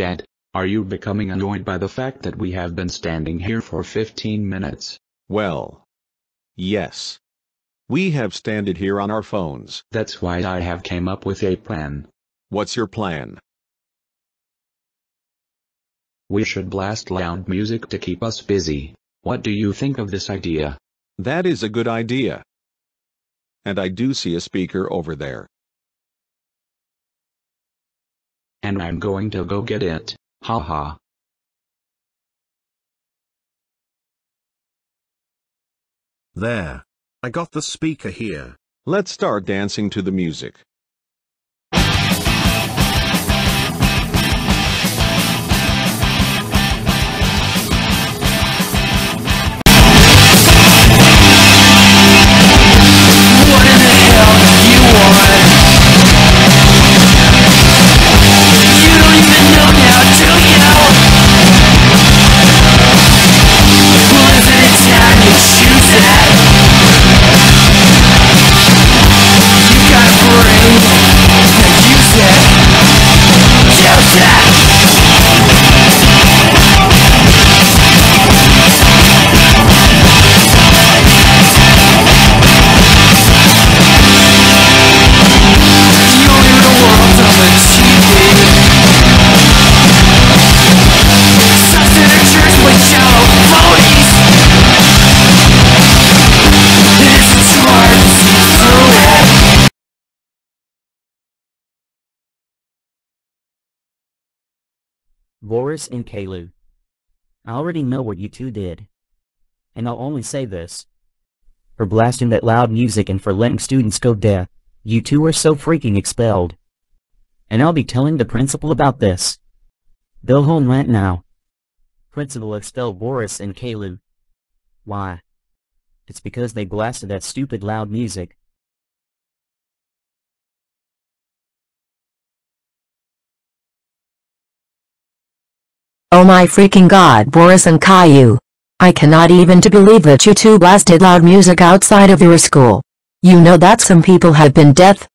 Dad, are you becoming annoyed by the fact that we have been standing here for 15 minutes? Well. Yes. We have standed here on our phones. That's why I have came up with a plan. What's your plan? We should blast loud music to keep us busy. What do you think of this idea? That is a good idea. And I do see a speaker over there. And I'm going to go get it. Ha ha. There. I got the speaker here. Let's start dancing to the music. Boris and Caillou. I already know what you two did. And I'll only say this. For blasting that loud music and for letting students go deaf, you two are so freaking expelled. And I'll be telling the principal about this. Go home right now. Principal expel Boris and Caillou. Why? It's because they blasted that stupid loud music. Oh my freaking god Boris and Caillou. I cannot even to believe that you two blasted loud music outside of your school. You know that some people have been deaf?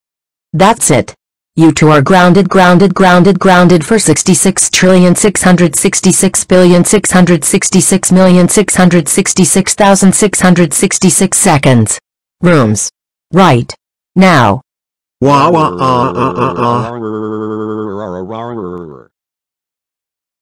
That's it. You two are grounded grounded grounded grounded for 66 trillion 666 billion 666 million 666,666 seconds. Rooms. Right. Now. Wah